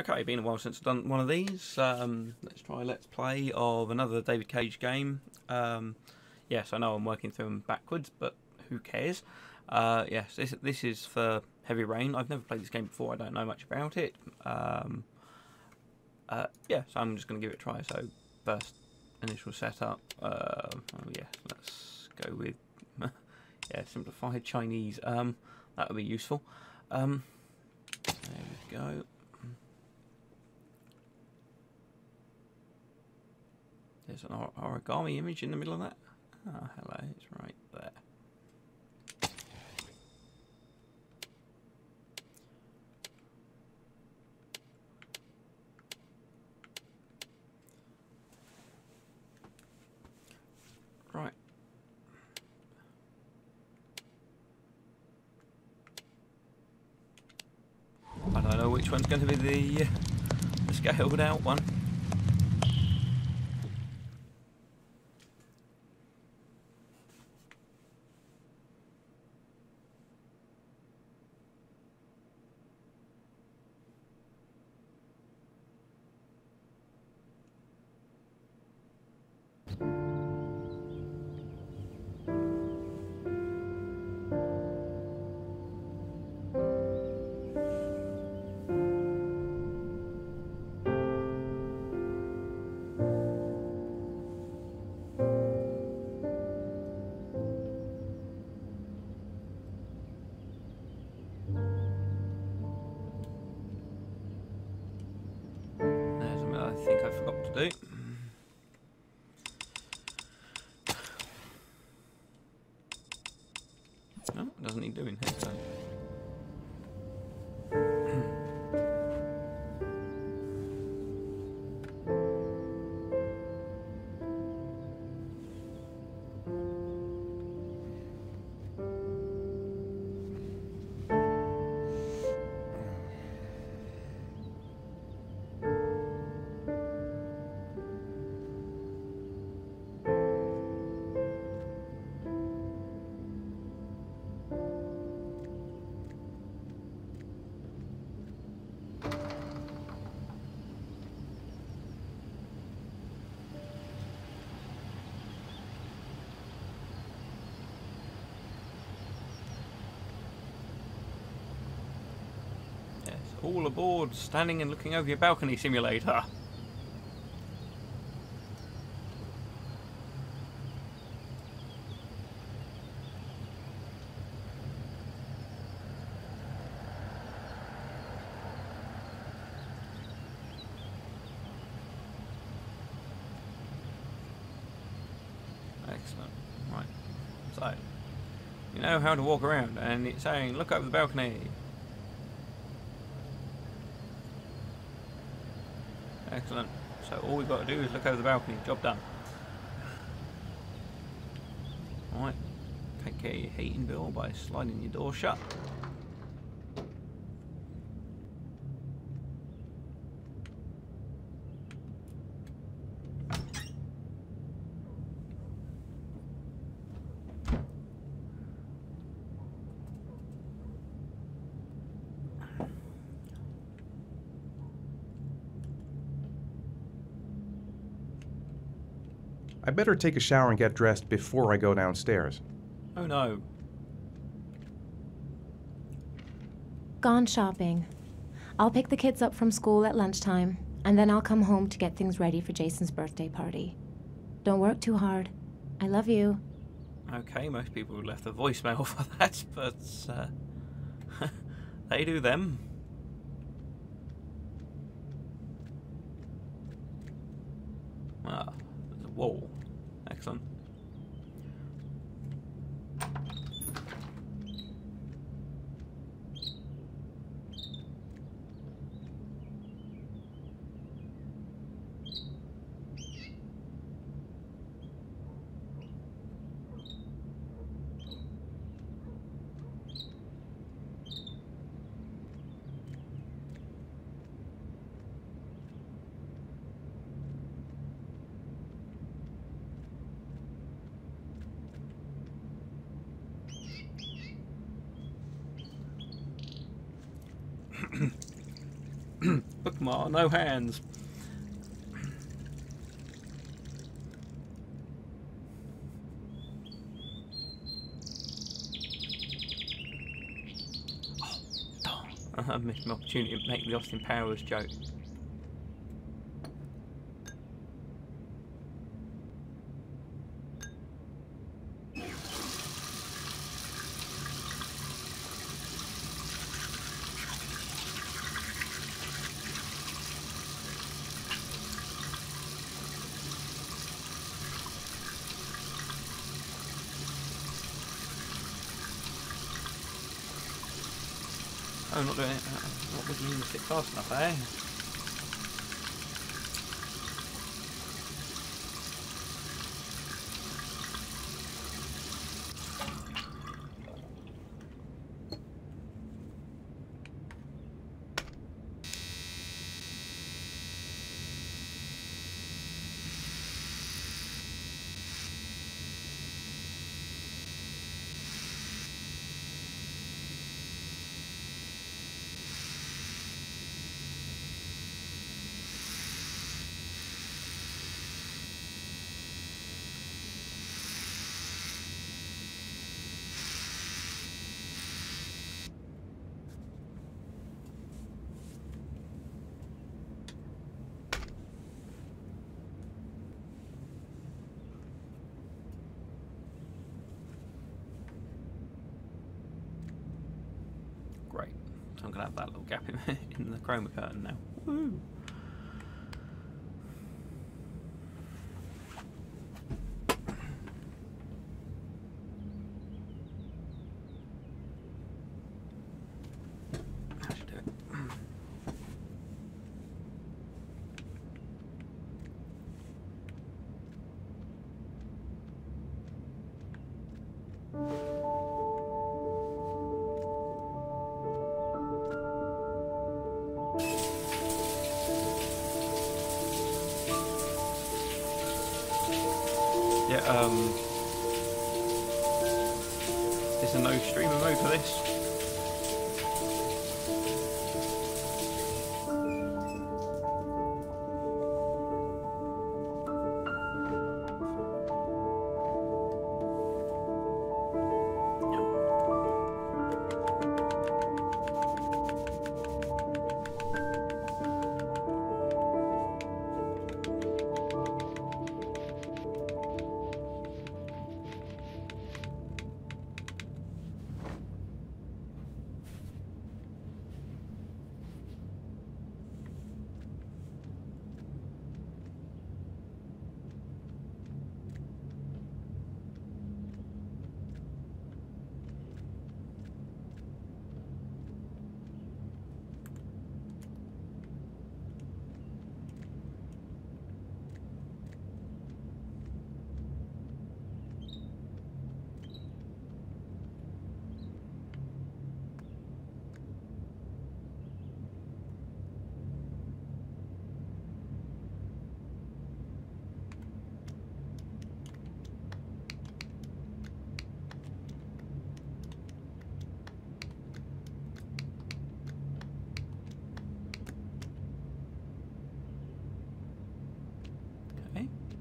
Okay, been a while since I've done one of these. Um, let's try Let's Play of another David Cage game. Um, yes, I know I'm working through them backwards, but who cares? Uh, yes, this, this is for Heavy Rain. I've never played this game before, I don't know much about it. Um, uh, yeah, so I'm just going to give it a try. So, first initial setup. Uh, oh, yeah, let's go with yeah, simplified Chinese. Um, that would be useful. Um, there we go. There's an origami image in the middle of that. Oh, hello, it's right there. Right. I don't know which one's going to be the, uh, the scaled out one. All aboard, standing and looking over your balcony simulator. Excellent. Right. So, you know how to walk around, and it's saying, look over the balcony. Excellent. So all we've got to do is look over the balcony. Job done. Alright. Take care of your heating bill by sliding your door shut. I better take a shower and get dressed before I go downstairs. Oh no. Gone shopping. I'll pick the kids up from school at lunchtime, and then I'll come home to get things ready for Jason's birthday party. Don't work too hard. I love you. Okay, most people would left a voicemail for that, but uh, they do them. Ah, there's a wall. Bookmark, no hands. Oh, darn. I missed my opportunity to make the Austin Powers joke. Oh, not doing it. Uh, What was you stick Have that little gap in, in the chroma curtain now. Woo!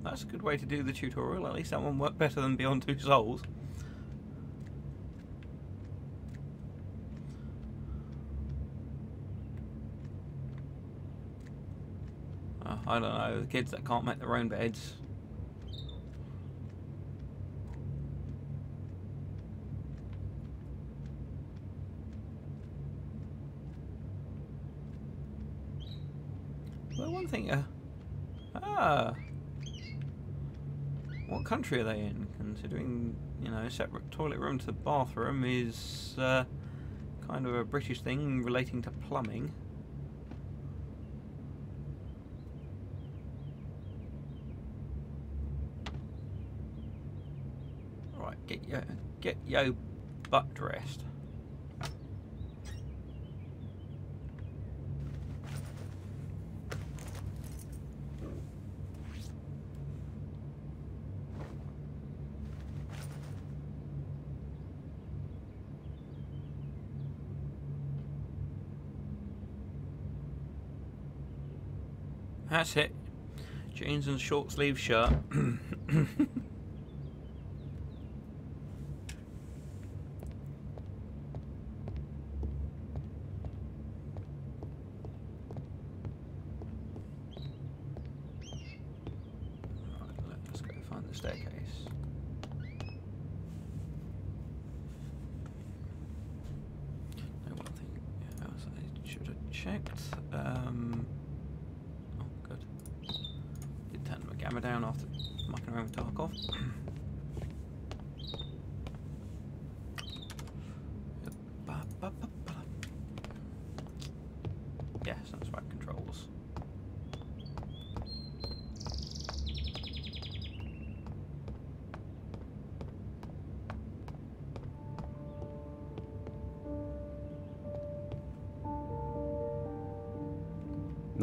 That's a good way to do the tutorial. At least that one worked better than Beyond Two Souls. Uh, I don't know, the kids that can't make their own beds. Well, one thing, uh, ah, what country are they in? Considering, you know, separate toilet room to the bathroom is uh, kind of a British thing relating to plumbing. Right, get your get your butt dressed. That's it. Jeans and short sleeve shirt.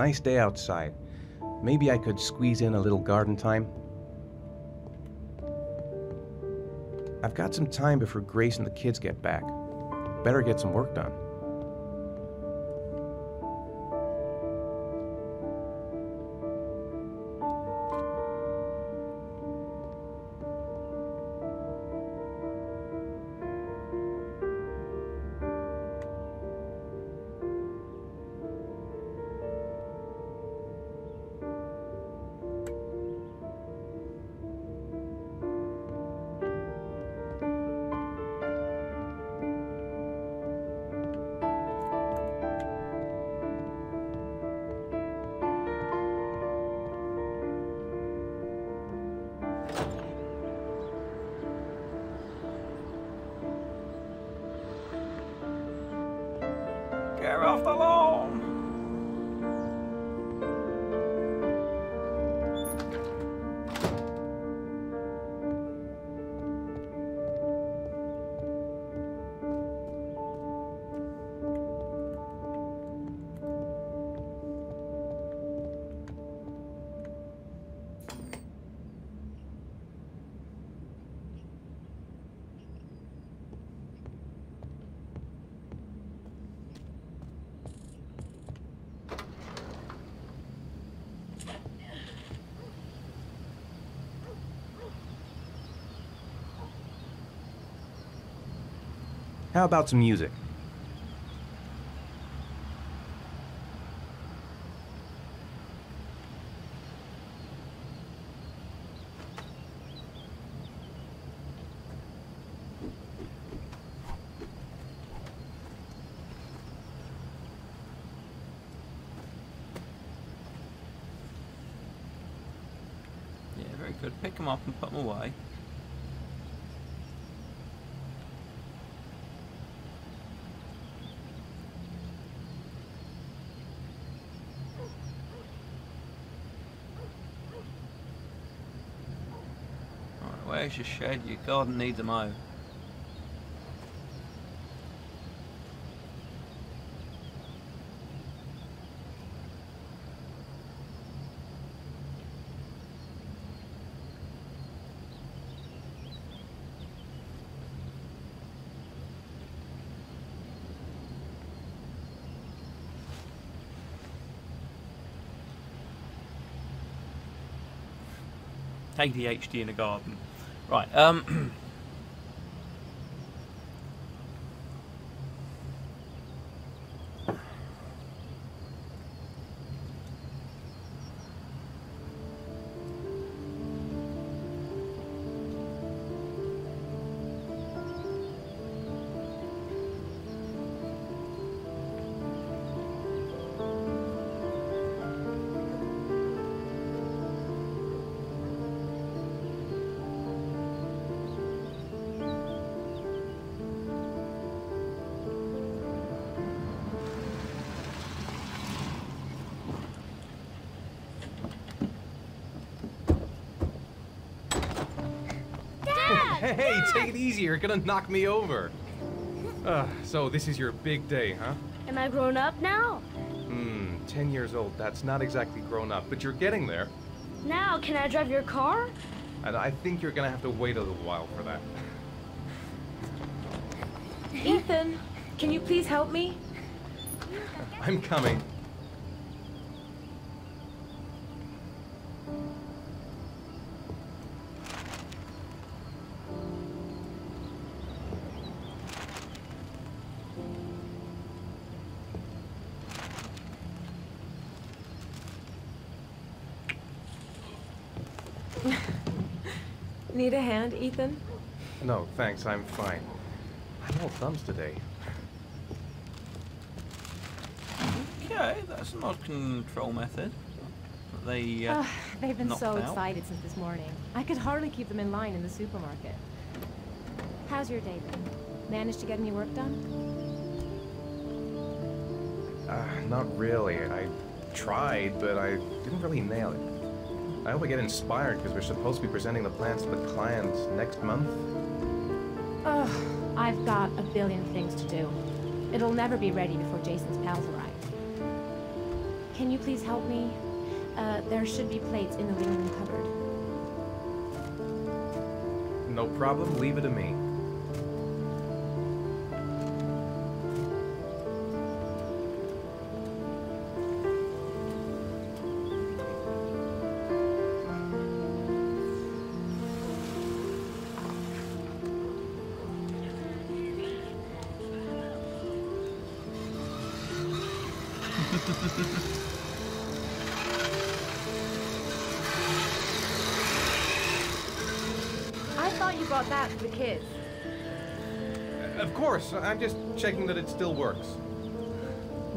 Nice day outside. Maybe I could squeeze in a little garden time? I've got some time before Grace and the kids get back. Better get some work done. How about some music? Yeah, very good. Pick them up and put them away. Alright, where's your shed? Your garden needs a mow. ADHD in a garden. Right, um. hey, take it easy. You're gonna knock me over. Uh, so this is your big day, huh? Am I grown up now? Hmm, 10 years old. That's not exactly grown up, but you're getting there. Now, can I drive your car? And I think you're gonna have to wait a little while for that. Ethan, can you please help me? I'm coming. Need a hand, Ethan? No, thanks, I'm fine. I'm all thumbs today. Okay, that's an odd control method. They. Uh, Ugh, they've been so out. excited since this morning. I could hardly keep them in line in the supermarket. How's your day been? Managed to get any work done? Uh, not really. I tried, but I didn't really nail it. I hope I get inspired because we're supposed to be presenting the plans to the clients next month. Ugh, I've got a billion things to do. It'll never be ready before Jason's pals arrive. Can you please help me? Uh, there should be plates in the living room cupboard. No problem. Leave it to me. Brought that for the kids. Uh, Of course, I'm just checking that it still works.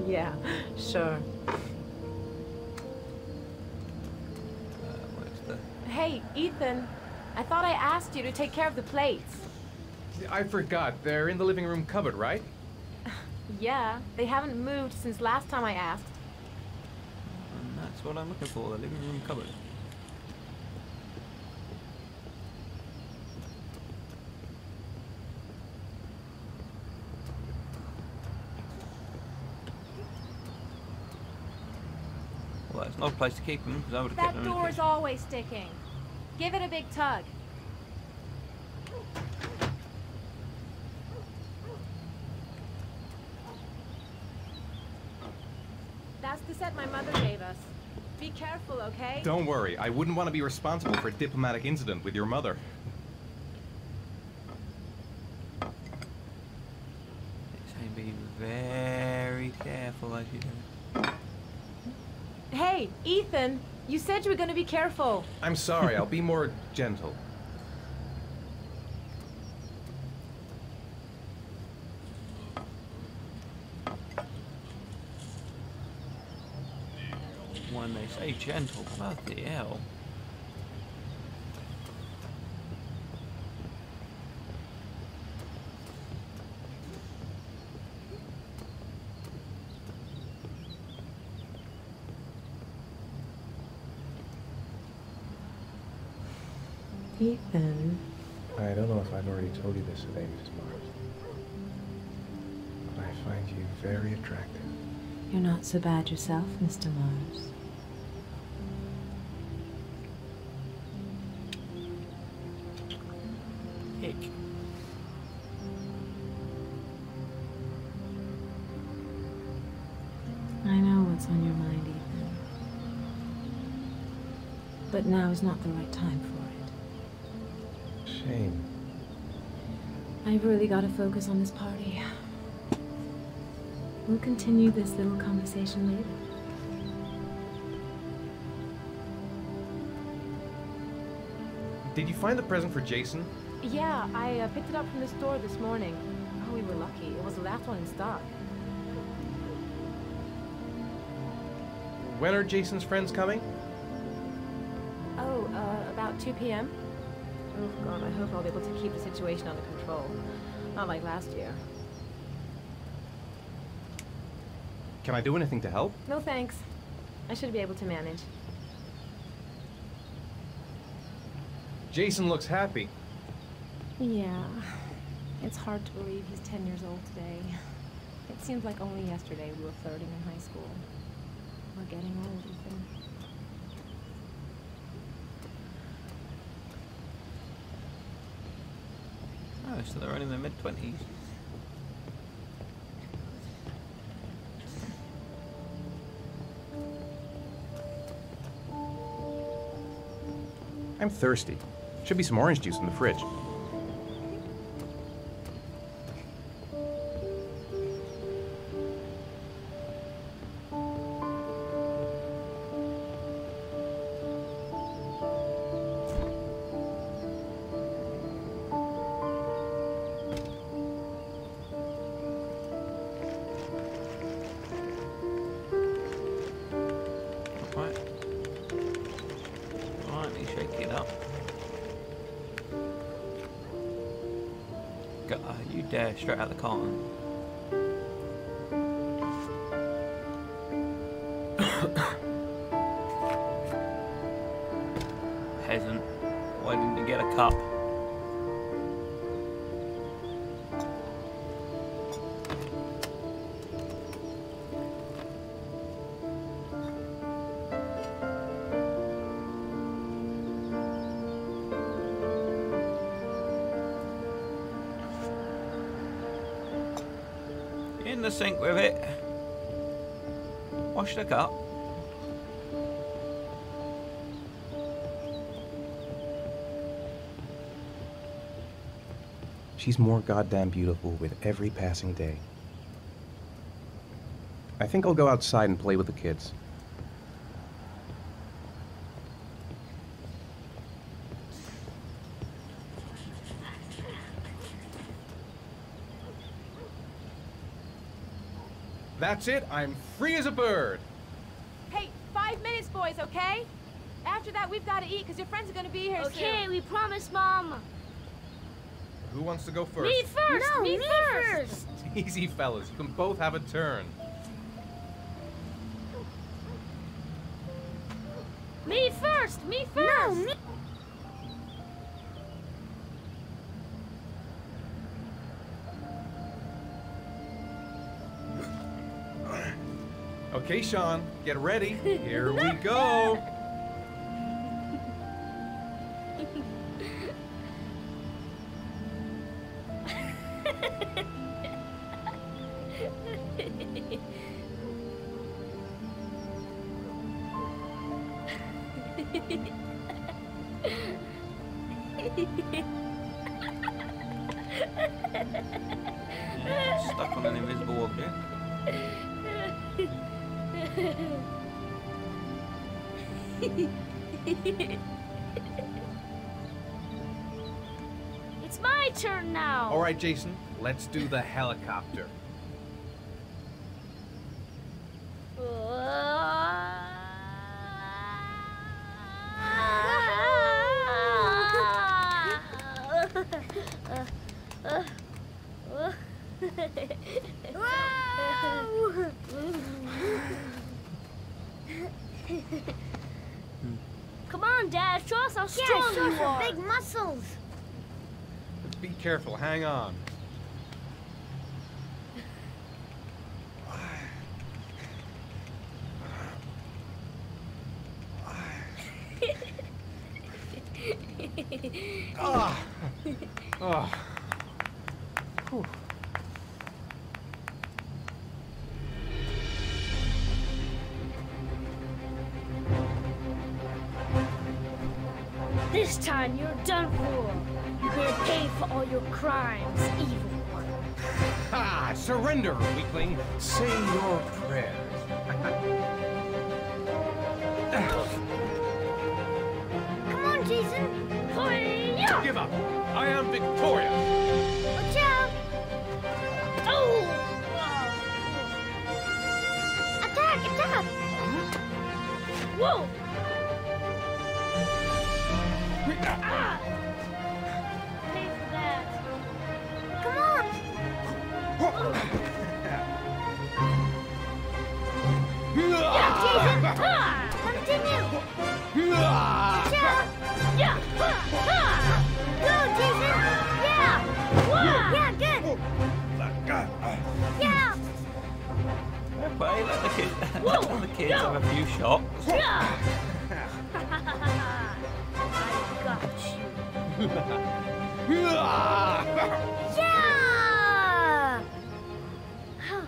Yeah, sure. uh, the. Hey, Ethan. I thought I asked you to take care of the plates. I forgot, they're in the living room cupboard, right? Yeah, they haven't moved since last time I asked. And that's what I'm looking for the living room cupboard. Not a place to keep them because I would have kept That them in the door's always sticking. Give it a big tug. That's the set my mother gave us. Be careful, okay? Don't worry, I wouldn't want to be responsible for a diplomatic incident with your mother. It's saying be very careful as you do. Hey, Ethan. You said you were going to be careful. I'm sorry, I'll be more gentle. When they say gentle, bloody hell. Ethan. I don't know if I've already told you this today, Mrs. Mars. But I find you very attractive. You're not so bad yourself, Mr. Mars. Hick. I know what's on your mind, Ethan. But now is not the right time for it. Shame. I've really got to focus on this party. We'll continue this little conversation later. Did you find the present for Jason? Yeah, I uh, picked it up from the store this morning. Oh, we were lucky. It was the last one in stock. When are Jason's friends coming? Oh, uh, about 2 p.m.? Oh, God, I hope I'll be able to keep the situation under control. Not like last year. Can I do anything to help? No thanks. I should be able to manage. Jason looks happy. Yeah. It's hard to believe he's 10 years old today. It seems like only yesterday we were flirting in high school. We're getting old, Ethan. Oh, so they're only in their mid 20s. I'm thirsty. Should be some orange juice in the fridge. Straight out the carton. In the sink with it. Wash the cup. She's more goddamn beautiful with every passing day. I think I'll go outside and play with the kids. That's it. I'm free as a bird. Hey, five minutes, boys, okay? After that, we've got to eat because your friends are going to be here Okay, soon. we promise, Mom. Who wants to go first? Me first. No, me, me first. Easy, fellas. You can both have a turn. Me first. Me first. No, me. Okay, Shaun, get ready. Here we go. Stuck on an invisible object. It's my turn now. All right, Jason, let's do the helicopter. Come on, Dad. Show us how strong you are. big muscles. Be careful, hang on. Ah. Whew. This time you're done for. You're gonna pay for all your crimes, evil one. Ha! Surrender, weakling. Say your prayers. up. I am victorious. Watch out. Oh! Attack, attack. Whoa! Ah! For that. Come on. Ah! The Whoa, let the kids no. have a few shots. Yeah! I got you. Ah! Yeah.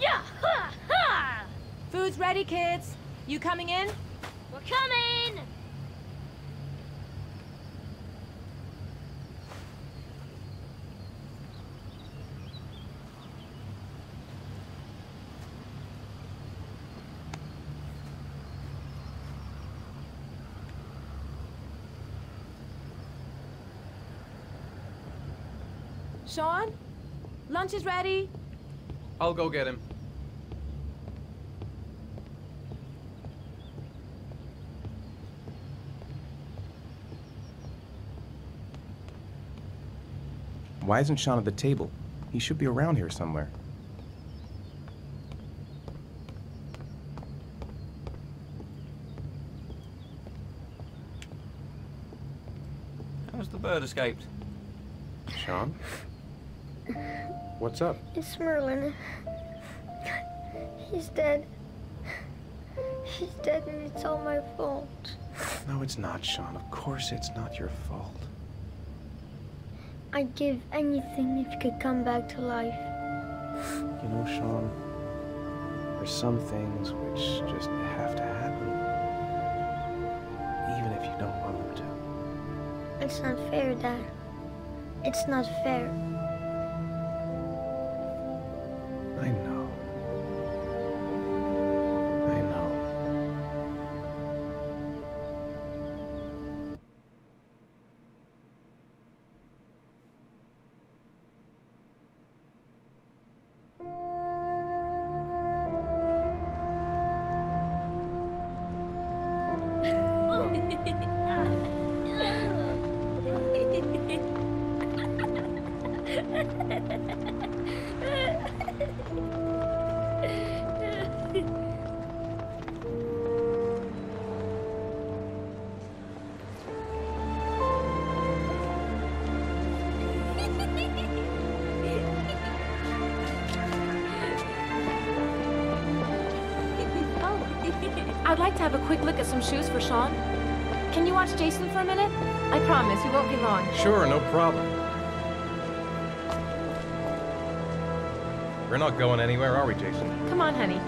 Yeah! Ha! Ha! Food's ready, kids. You coming in? We're coming! Shaun? Lunch is ready. I'll go get him. Why isn't Shaun at the table? He should be around here somewhere. How's the bird escaped? Shaun? What's up? It's Merlin. He's dead. He's dead and it's all my fault. No, it's not, Shaun. Of course it's not your fault. I'd give anything if you could come back to life. You know, Shaun, there's some things which just have to happen. Even if you don't want them to. It's not fair, Dad. It's not fair. I promise, we won't be long. Sure, no problem. We're not going anywhere, are we, Jason? Come on, honey.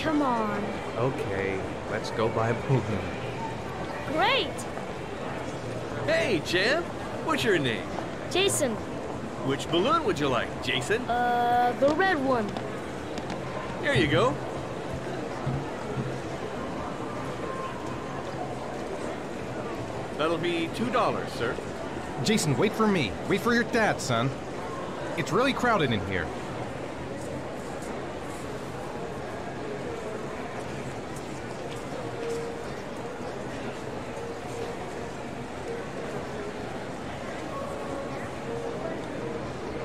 Come on. Okay, let's go buy a balloon. Great! Hey, champ. What's your name? Jason, Which balloon would you like, Jason? uh, the red one. Here you go. That'll be two dollars, sir. Jason, wait for me. Wait for your dad, son. It's really crowded in here.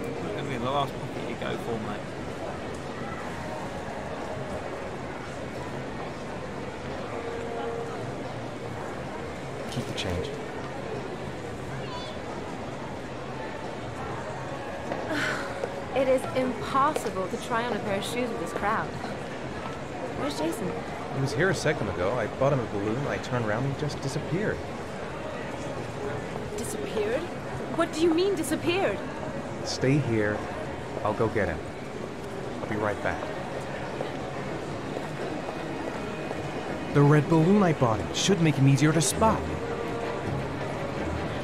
It's going to be the last pocket you go for, mate. Keep the change. It is impossible to try on a pair of shoes with this crowd. Where's Jason? He was here a second ago. I bought him a balloon. I turned around and he just disappeared. Disappeared? What do you mean disappeared? Stay here. I'll go get him. I'll be right back. The red balloon I bought him should make him easier to spot.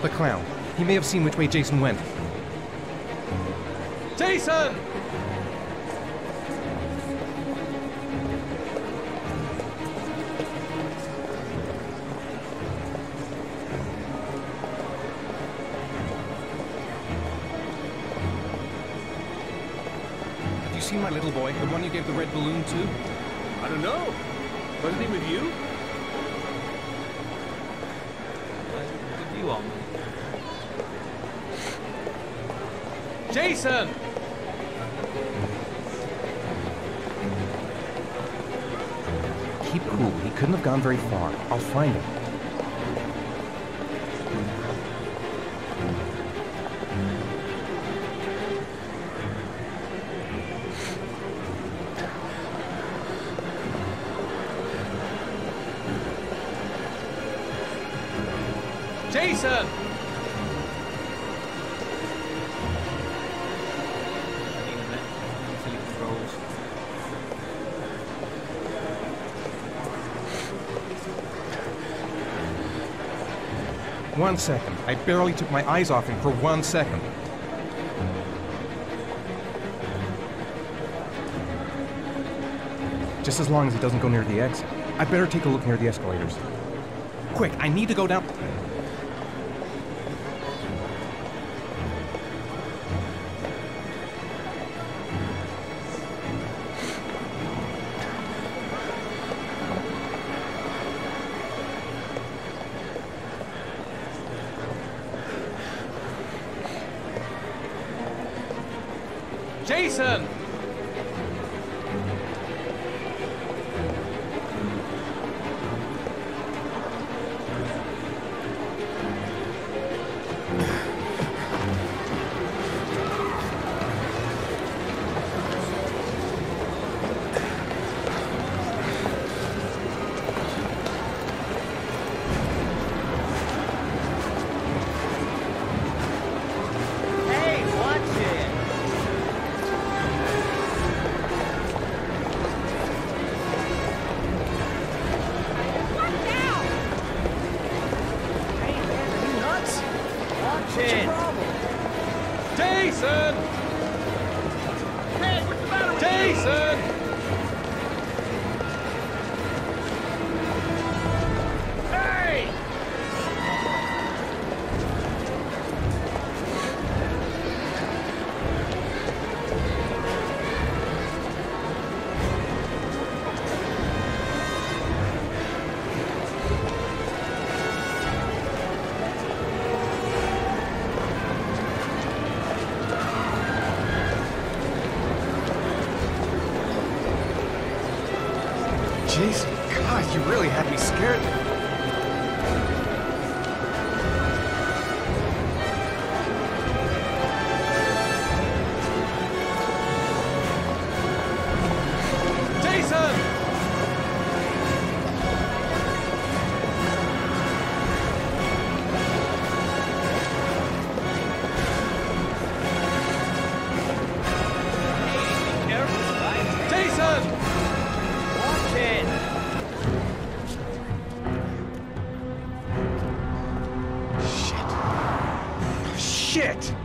The clown. He may have seen which way Jason went. Jason! Have you seen my little boy? The one you gave the red balloon to? I don't know. Wasn't he with you? Good view on. Jason! Keep cool. He couldn't have gone very far. I'll find him. One second. I barely took my eyes off him for one second. Just as long as he doesn't go near the exit. I better take a look near the escalators. Quick, I need to go down. Really scared. Jason! Jason! Shit!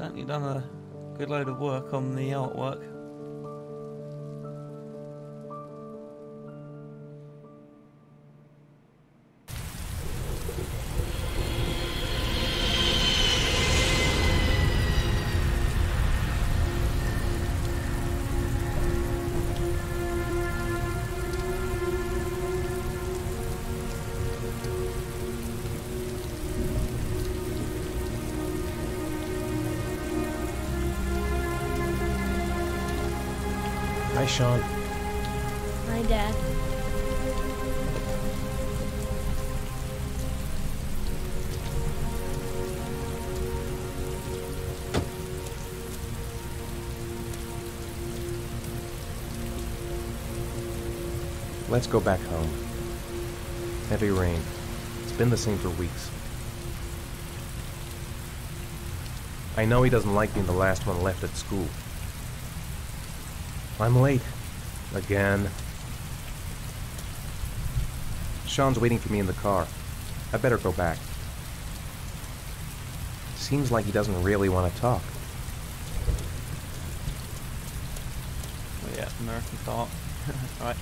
Certainly done a good load of work on the artwork. Shaun. My dad. Let's go back home. Heavy rain. It's been the same for weeks. I know he doesn't like being the last one left at school. I'm late. Again. Shaun's waiting for me in the car. I better go back. Seems like he doesn't really want to talk. Oh yeah, American car. right.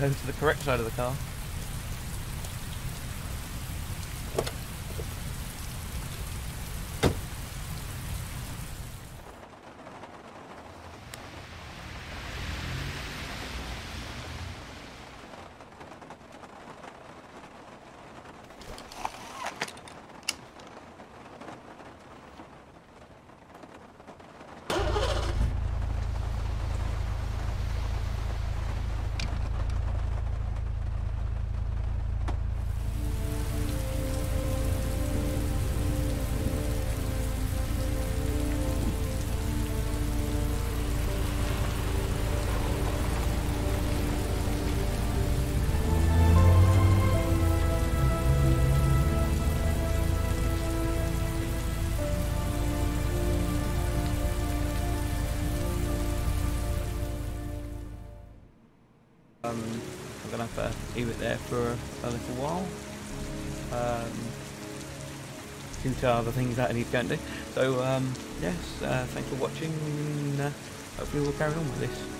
Go to the correct side of the car. To leave it there for a, a little while. Um, due to other things that I need to go and do. So um, yes, uh, thanks for watching. Uh, hopefully we'll carry on with this.